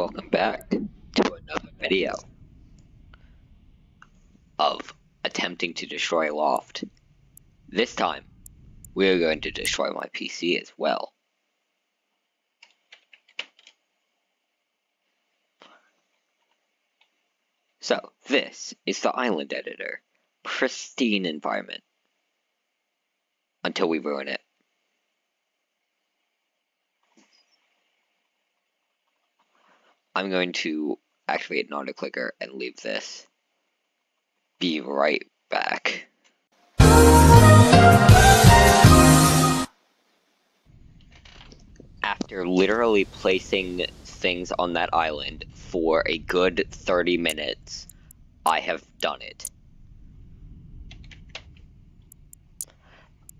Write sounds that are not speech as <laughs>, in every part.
Welcome back to another video of attempting to destroy Aloft. This time, we're going to destroy my PC as well. So, this is the island editor. Pristine environment. Until we ruin it. I'm going to activate an auto clicker and leave this. Be right back. After literally placing things on that island for a good 30 minutes, I have done it.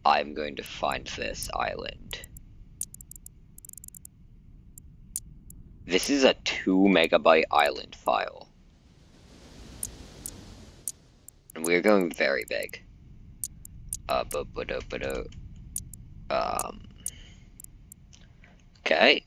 I'm going to find this island. This is a 2 megabyte island file. And we're going very big. Uh, but, but, uh, but, um, okay.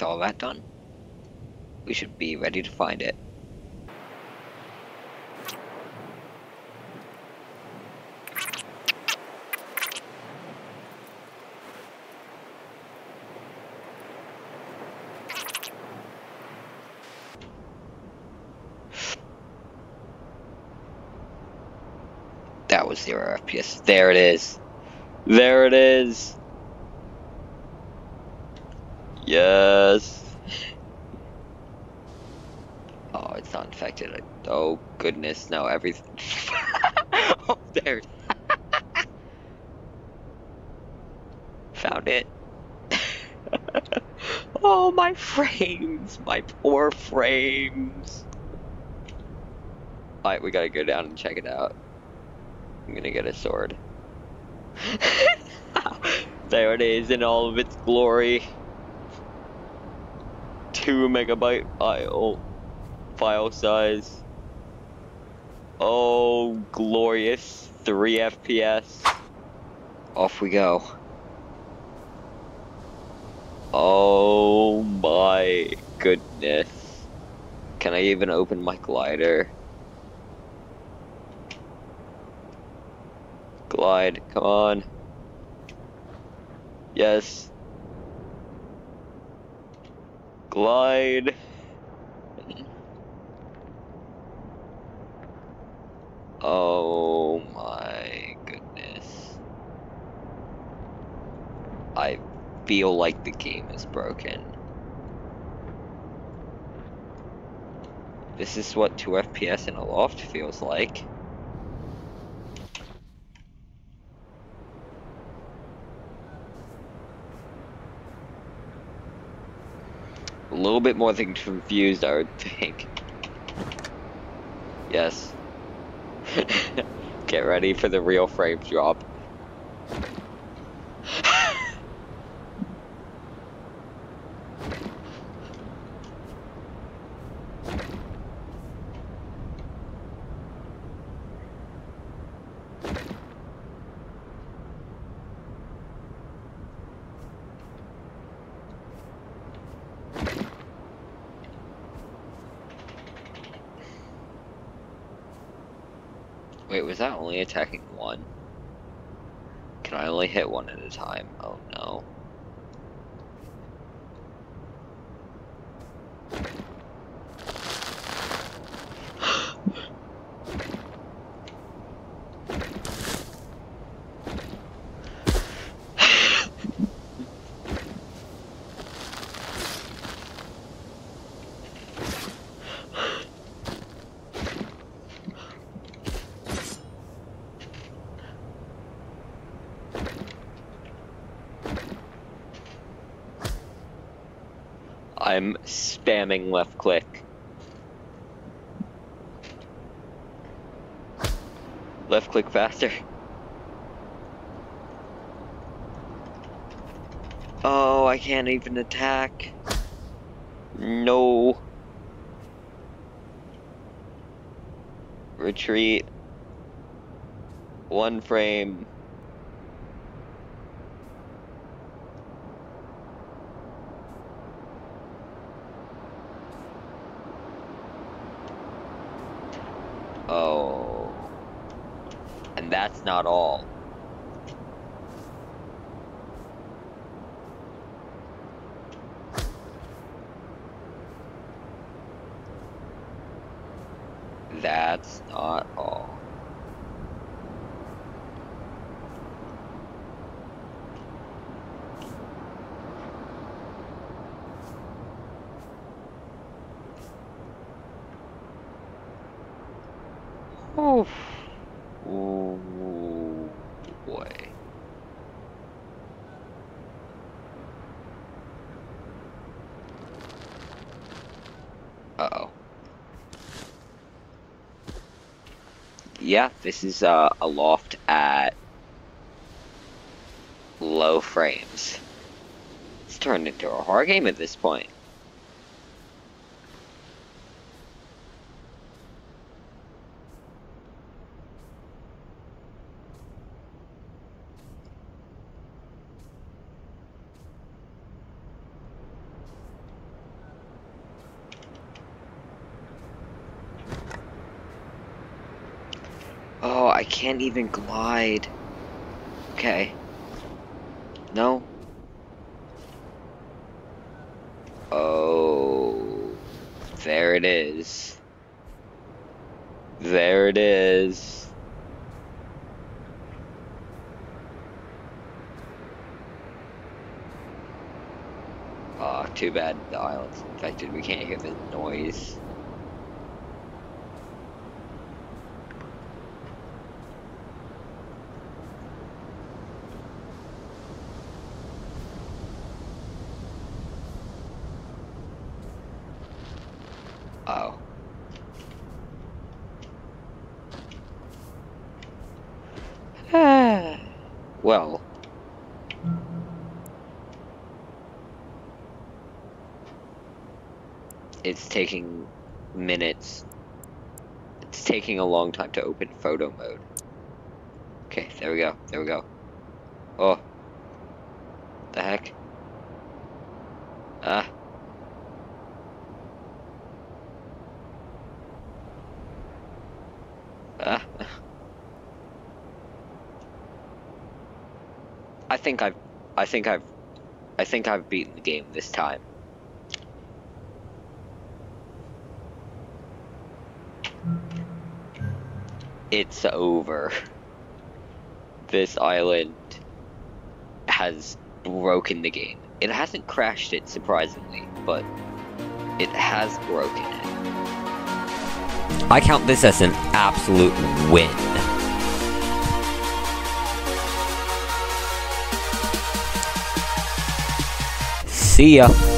With all that done, we should be ready to find it. That was zero FPS. There it is. There it is. Yes. Oh, it's not infected. Oh goodness, no, everything. <laughs> oh, there. <laughs> Found it. <laughs> oh, my frames, my poor frames. Alright, we gotta go down and check it out. I'm gonna get a sword. there it is in all of its glory. 2 megabyte file file size. Oh, glorious 3 FPS. Off we go. Oh my goodness. Can I even open my glider? Glide, come on. Yes. Glide. Oh my goodness. I feel like the game is broken. This is what 2 FPS in Aloft feels like. A little bit more than confused, I would think. Yes. <laughs> Get ready for the real frame drop. Wait, was that only attacking one? Can I only hit one at a time? Oh no. I'm spamming left click. Left click faster. Oh, I can't even attack. No. Retreat. One frame. Oh. And that's not all. That's not all. Oof. Uh-oh. Yeah, this is uh, Aloft at low frames. It's turned into a horror game at this point. Oh, I can't even glide. Okay. No. Oh. There it is. There it is. Oh, too bad the island's infected. We can't hear the noise. Oh. Well. It's taking minutes. It's taking a long time to open photo mode. Okay, there we go. There we go. Oh. The heck? Ah. Ah. <laughs> think I've, I think I've, I think I've beaten the game this time. It's over. This island has broken the game. It hasn't crashed it, surprisingly, but it has broken it. I count this as an absolute win. See ya.